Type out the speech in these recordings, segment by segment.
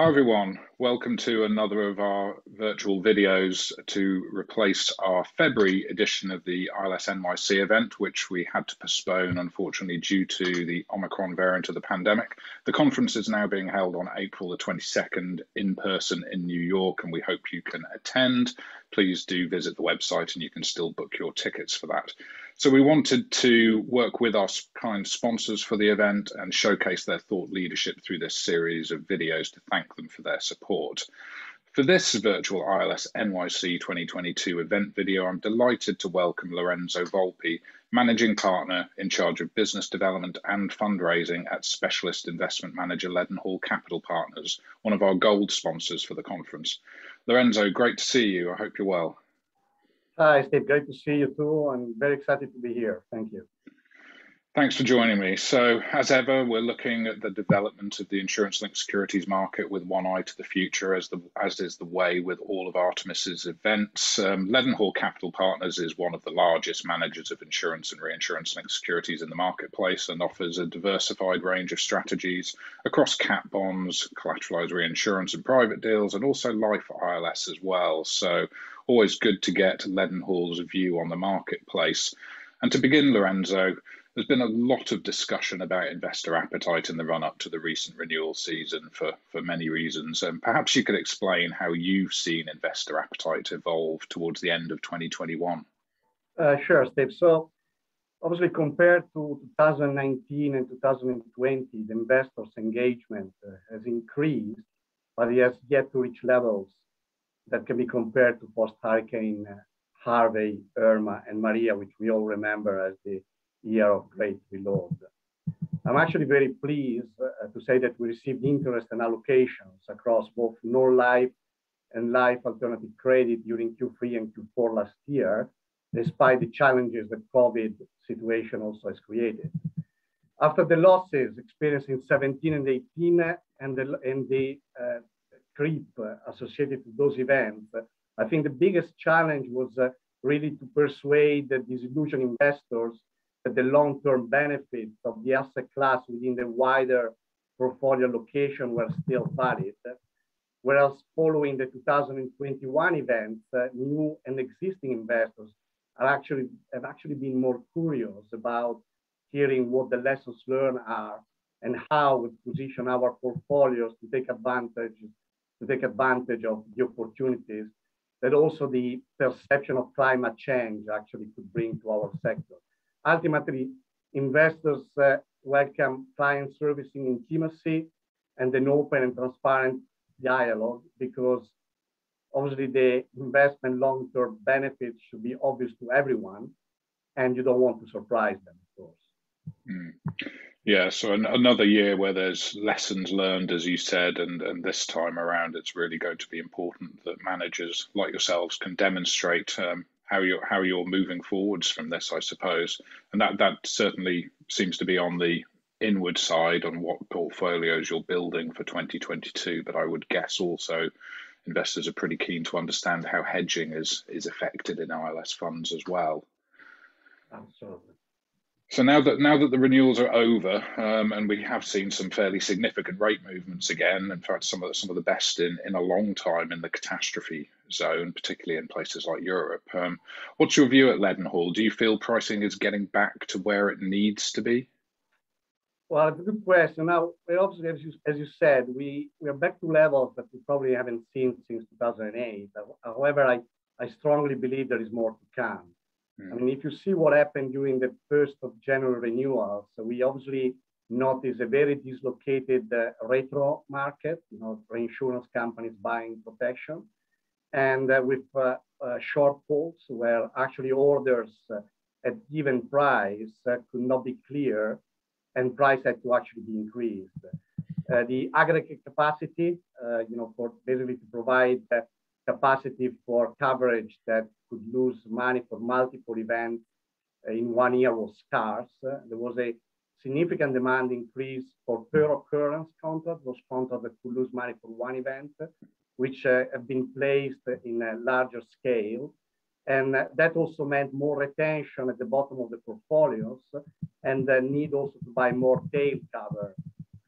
Hi everyone, welcome to another of our virtual videos to replace our February edition of the ILS NYC event, which we had to postpone unfortunately due to the Omicron variant of the pandemic. The conference is now being held on April the 22nd in person in New York and we hope you can attend. Please do visit the website and you can still book your tickets for that. So we wanted to work with our kind sponsors for the event and showcase their thought leadership through this series of videos to thank them for their support. For this virtual ILS NYC 2022 event video, I'm delighted to welcome Lorenzo Volpi, Managing Partner in charge of business development and fundraising at Specialist Investment Manager Leadenhall Capital Partners, one of our gold sponsors for the conference. Lorenzo, great to see you. I hope you're well. Hi, Steve. Great to see you too. I'm very excited to be here. Thank you. Thanks for joining me. So, as ever, we're looking at the development of the insurance-linked securities market with one eye to the future, as the as is the way with all of Artemis's events. Um, Leadenhall Capital Partners is one of the largest managers of insurance and reinsurance-linked securities in the marketplace and offers a diversified range of strategies across cat bonds, collateralized reinsurance, and private deals, and also life ILS as well. So, always good to get Leadenhall's view on the marketplace. And to begin, Lorenzo, there's been a lot of discussion about investor appetite in the run up to the recent renewal season for, for many reasons. And perhaps you could explain how you've seen investor appetite evolve towards the end of 2021. Uh, sure, Steve. So, obviously, compared to 2019 and 2020, the investors' engagement uh, has increased, but it has yet to reach levels that can be compared to post-hurricane uh, Harvey, Irma, and Maria, which we all remember as the year of great reload. I'm actually very pleased uh, to say that we received interest and allocations across both non-life and life alternative credit during Q3 and Q4 last year, despite the challenges that COVID situation also has created. After the losses experienced in 17 and 18 and the, and the uh, creep associated with those events, I think the biggest challenge was uh, really to persuade the disillusioned investors that the long-term benefits of the asset class within the wider portfolio location were still valid. Whereas following the 2021 events, uh, new and existing investors are actually have actually been more curious about hearing what the lessons learned are and how we position our portfolios to take advantage to take advantage of the opportunities that also the perception of climate change actually could bring to our sector. Ultimately, investors uh, welcome client servicing intimacy and an open and transparent dialogue because obviously the investment long-term benefits should be obvious to everyone and you don't want to surprise them, of course. Mm. Yeah, so an, another year where there's lessons learned, as you said, and, and this time around, it's really going to be important that managers like yourselves can demonstrate um, how you're how you're moving forwards from this, I suppose, and that that certainly seems to be on the inward side on what portfolios you're building for 2022. But I would guess also investors are pretty keen to understand how hedging is is affected in ILS funds as well. Absolutely. So now that now that the renewals are over, um, and we have seen some fairly significant rate movements again, in fact, some of the, some of the best in, in a long time in the catastrophe zone, particularly in places like Europe. Um, what's your view at Leadenhall? Do you feel pricing is getting back to where it needs to be? Well, it's a good question. Now, obviously, as you, as you said, we, we are back to levels that we probably haven't seen since 2008. However, I, I strongly believe there is more to come. I mean, if you see what happened during the first of January renewals, so we obviously noticed a very dislocated uh, retro market, you know, reinsurance companies buying protection, and uh, with uh, uh shortfalls where actually orders uh, at given price uh, could not be clear and price had to actually be increased. the aggregate capacity, you know, for basically to provide capacity for coverage that could lose money for multiple events in one year was scarce. There was a significant demand increase for per occurrence contracts, those contracts that could lose money for one event, which uh, have been placed in a larger scale. And that also meant more retention at the bottom of the portfolios and the need also to buy more tail cover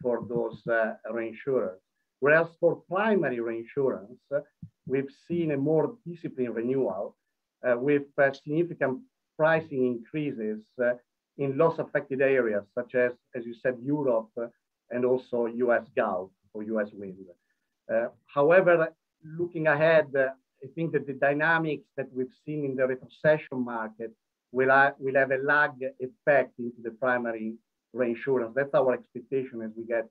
for those uh, reinsurers. Whereas for primary reinsurance, uh, we've seen a more disciplined renewal uh, with uh, significant pricing increases in loss affected areas, such as, as you said, Europe and also US Gulf or US wind. However, looking ahead, I think that the dynamics that we've seen in the retrocession market will have a lag effect into the primary reinsurance. That's our expectation as we get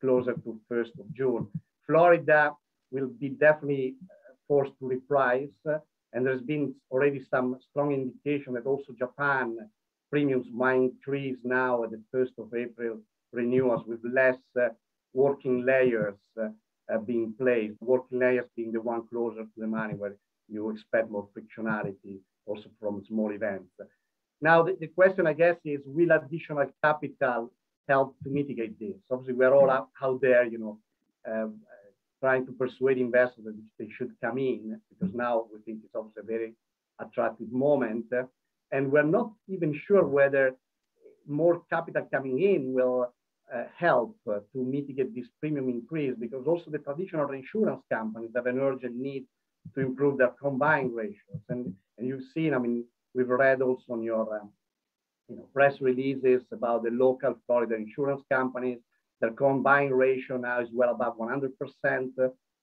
closer to 1st of June. Florida will be definitely uh, forced to reprice. Uh, and there's been already some strong indication that also Japan premiums might increase now at the 1st of April renewals with less uh, working layers uh, being placed, working layers being the one closer to the money where you expect more frictionality also from small events. Now, the, the question, I guess, is will additional capital help to mitigate this? Obviously, we're all out, out there, you know, um, trying to persuade investors that they should come in because now we think it's obviously a very attractive moment. and we're not even sure whether more capital coming in will uh, help uh, to mitigate this premium increase because also the traditional insurance companies have an urgent need to improve their combined ratios. And, and you've seen, I mean, we've read also on your um, you know, press releases about the local Florida insurance companies. Their combined ratio now is well above 100%.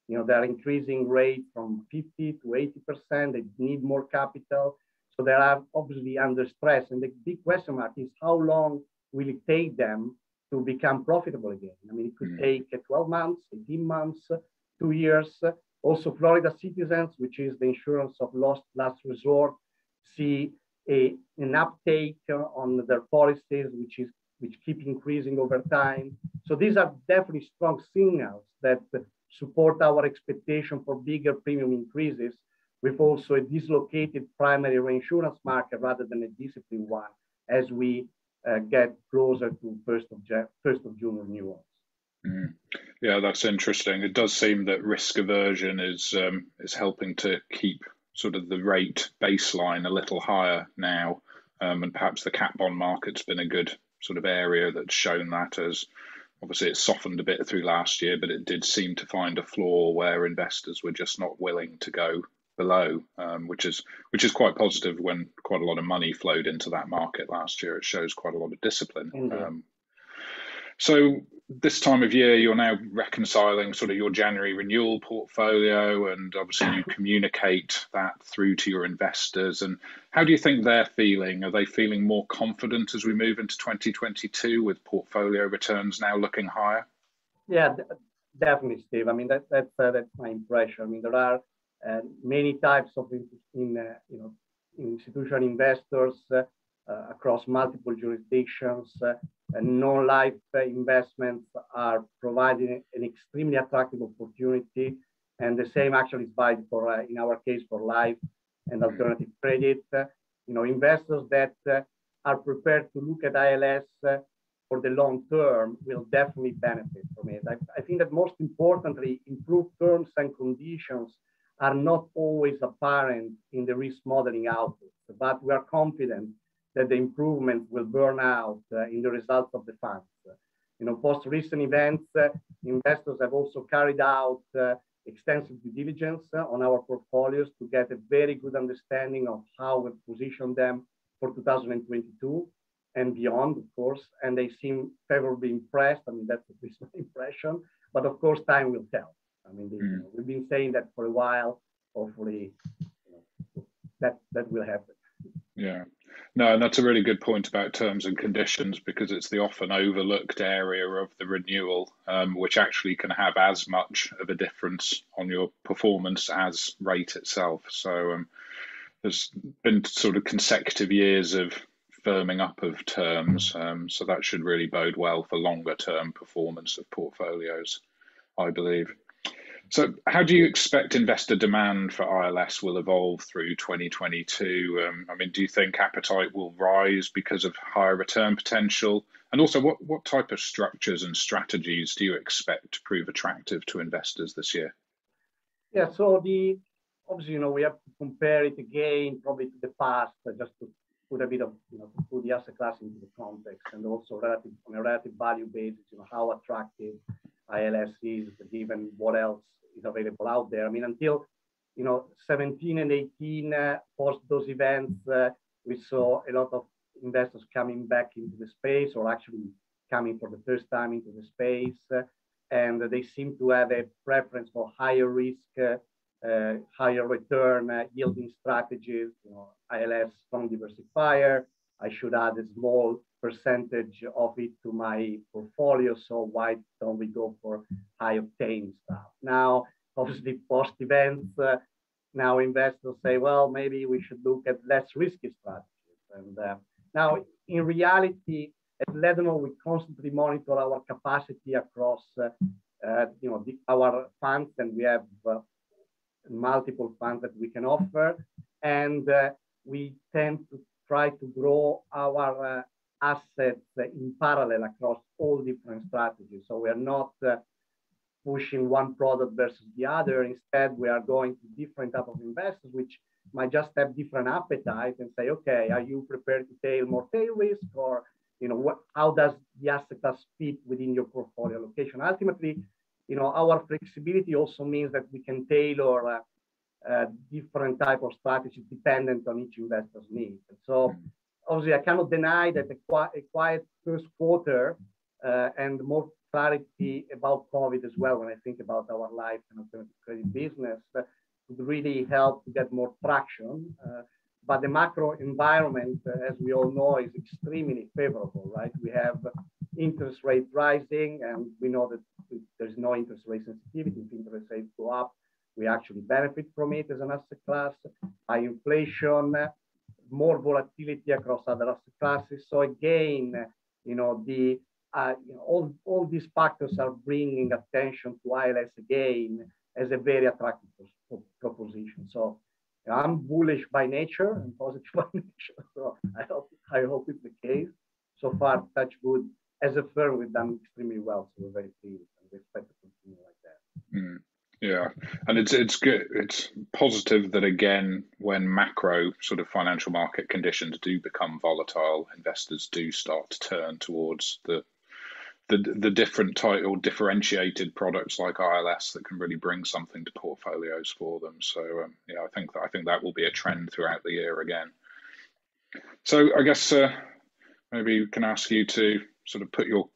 You know, they're increasing rate from 50 to 80%. They need more capital. So they are obviously under stress. And the big question mark is how long will it take them to become profitable again? I mean, it could mm. take 12 months, 18 months, two years. Also, Florida citizens, which is the insurance of lost last resort, see a, an uptake on their policies, which is which keep increasing over time. So these are definitely strong signals that support our expectation for bigger premium increases with also a dislocated primary reinsurance market rather than a disciplined one as we uh, get closer to 1st of, 1st of June renewals. Mm. Yeah, that's interesting. It does seem that risk aversion is um, is helping to keep sort of the rate baseline a little higher now, um, and perhaps the cat bond market's been a good sort of area that's shown that as obviously it softened a bit through last year, but it did seem to find a floor where investors were just not willing to go below, um, which is which is quite positive when quite a lot of money flowed into that market last year. It shows quite a lot of discipline. Um, so this time of year, you're now reconciling sort of your January renewal portfolio, and obviously you communicate that through to your investors. And how do you think they're feeling? Are they feeling more confident as we move into 2022 with portfolio returns now looking higher? Yeah, definitely, Steve. I mean, that, that's uh, that's my impression. I mean, there are uh, many types of in, uh, you know institutional investors uh, across multiple jurisdictions. Uh, non-life investments are providing an extremely attractive opportunity. And the same actually is valid for, uh, in our case, for life and alternative credit. you know, investors that are prepared to look at ILS for the long term will definitely benefit from it. I, I, think that most importantly, improved terms and conditions are not always apparent in the risk modeling output, but we are confident that the improvement will burn out uh, in the results of the funds. You know, post recent events, uh, investors have also carried out uh, extensive due diligence on our portfolios to get a very good understanding of how we position them for 2022 and beyond, of course, and they seem favorably impressed. I mean, that's at least my impression, but of course, time will tell. I mean, mm. you know, we've been saying that for a while. Hopefully, you know, that that will happen. Yeah. No, and that's a really good point about terms and conditions because it's the often overlooked area of the renewal, um, which actually can have as much of a difference on your performance as rate itself. So um, there's been sort of consecutive years of firming up of terms, um, so that should really bode well for longer term performance of portfolios, I believe. So, how do you expect investor demand for ILS will evolve through 2022? Um, I mean, do you think appetite will rise because of higher return potential? And also, what, what type of structures and strategies do you expect to prove attractive to investors this year? Yeah, so the obviously, you know, we have to compare it again, probably to the past, uh, just to put a bit of, you know, to put the asset class into the context, and also relative on a relative value basis, you know, how attractive ILS is, given what else is available out there. I mean, until you know 17 and 18 uh, post those events, uh, we saw a lot of investors coming back into the space or actually coming for the first time into the space. Uh, and they seem to have a preference for higher risk, uh, uh, higher return uh, yielding strategies. You know, ILS strong diversifier. I should add a small percentage of it to my portfolio. So why don't we go for high octane stuff? Now, obviously, post events, uh, now investors say, well, maybe we should look at less risky strategies. And uh, now, in reality, at Leadenhall, we constantly monitor our capacity across, uh, uh, you know, the, our funds, and we have uh, multiple funds that we can offer, and uh, we tend to try to grow our assets in parallel across all different strategies. So we are not uh, pushing one product versus the other. Instead, we are going to different type of investors, which might just have different appetite and say, okay, are you prepared to take more tail risk or you know, what, how does the asset class fit within your portfolio allocation? Ultimately, you know, our flexibility also means that we can tailor uh, uh, different type of strategies dependent on each investor's needs. So obviously I cannot deny that a, a quiet first quarter uh, and more clarity about COVID as well when I think about our life and alternative credit business uh, would really help to get more traction. Uh, but the macro environment, uh, as we all know, is extremely favorable, right? We have interest rate rising, and we know that there's no interest rate sensitivity. If interest rates go up, we actually benefit from it as an asset class. High inflation, more volatility across other asset classes. So again, you know, the uh, you know, all, all these factors are bringing attention to ILS again as a very attractive proposition. So I'm bullish by nature and positive by nature. So I hope I hope it's the case. So far, touch wood. As a firm, we've done extremely well, so we're very pleased and we expect to continue like that. Mm. Yeah, and it's it's good. It's positive that again, when macro sort of financial market conditions do become volatile, investors do start to turn towards the the the different type or differentiated products like ILS that can really bring something to portfolios for them. So um, yeah, I think that I think that will be a trend throughout the year again. So I guess uh, maybe we can ask you to sort of put your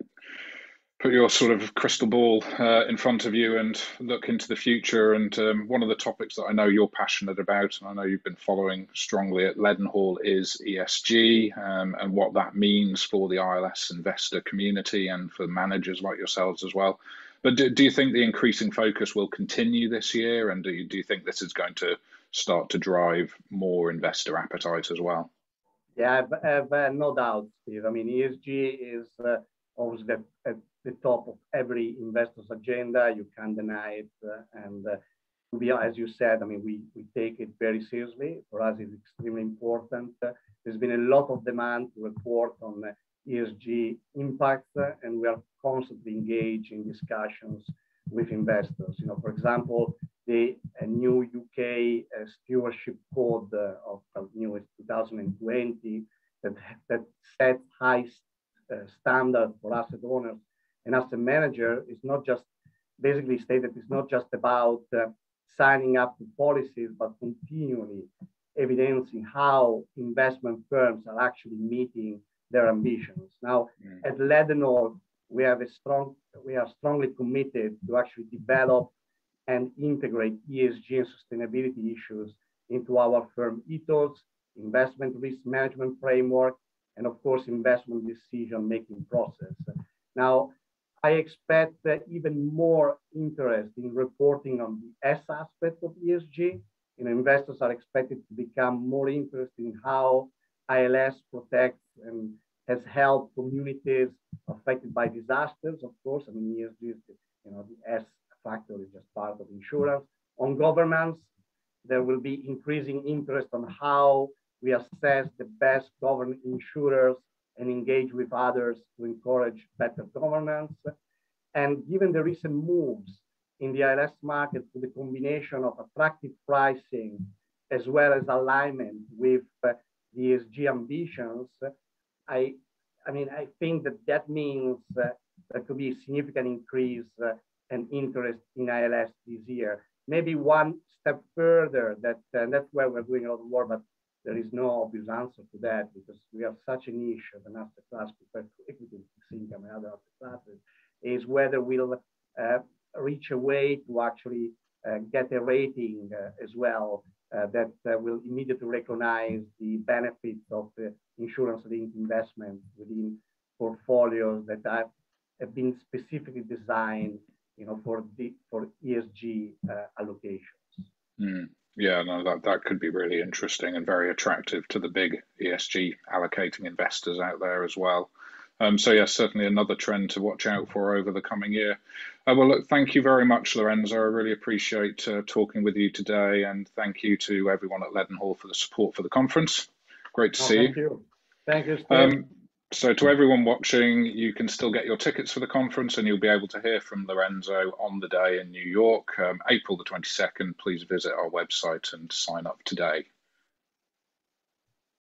put your sort of crystal ball uh, in front of you and look into the future. And um, one of the topics that I know you're passionate about, and I know you've been following strongly at Leadenhall, is ESG um, and what that means for the ILS investor community and for managers like yourselves as well. But do, do you think the increasing focus will continue this year? And do you, do you think this is going to start to drive more investor appetite as well? Yeah, I have, uh, no doubt, Steve. I mean, ESG is uh, obviously at the top of every investor's agenda. You can't deny it. Uh, and uh, we as you said, I mean, we, we take it very seriously. For us, it's extremely important. Uh, there's been a lot of demand to report on ESG impacts, and we are constantly engaged in discussions with investors. You know, for example, the new UK uh, stewardship code uh, of uh, new 2020 that, that sets high uh, standard for asset owners and asset manager is not just basically stated it's not just about uh, signing up to policies, but continually evidencing how investment firms are actually meeting their ambitions. Now, mm. at Leadenhall, we have a strong, we are strongly committed to actually develop and integrate ESG and sustainability issues into our firm ethos, investment risk management framework, and of course, investment decision-making process. Now, I expect even more interest in reporting on the S aspect of ESG. You know, investors are expected to become more interested in how ILS protects and has helped communities affected by disasters. Of course, I mean, ESG is, you know, the S factor is just part of insurance. On governance, there will be increasing interest on how we assess the best governed insurers and engage with others to encourage better governance. And given the recent moves in the ILS market to the combination of attractive pricing as well as alignment with uh, ESG ambitions, I, I mean, I think that that means uh, there could be a significant increase uh, an interest in ILS this year. Maybe one step further that, and that's where we're doing a lot of work, but there is no obvious answer to that because we have such a niche of an asset class compared to equity, income, and other asset classes, is whether we'll uh, reach a way to actually uh, get a rating uh, as well uh, that uh, will immediately recognize the benefits of the insurance-linked investment within portfolios that have, have been specifically designed, you know, for the for ESG uh, allocations. Mm. Yeah, no, that, that could be really interesting and very attractive to the big ESG allocating investors out there as well. Um, so, yes, certainly another trend to watch out for over the coming year. Uh, well, look, thank you very much, Lorenzo. I really appreciate uh, talking with you today, and thank you to everyone at Leadenhall for the support for the conference. Great to oh, see thank you. you. Thank you. Um, so to everyone watching, you can still get your tickets for the conference and you'll be able to hear from Lorenzo on the day in New York, um, April the 22nd. Please visit our website and sign up today.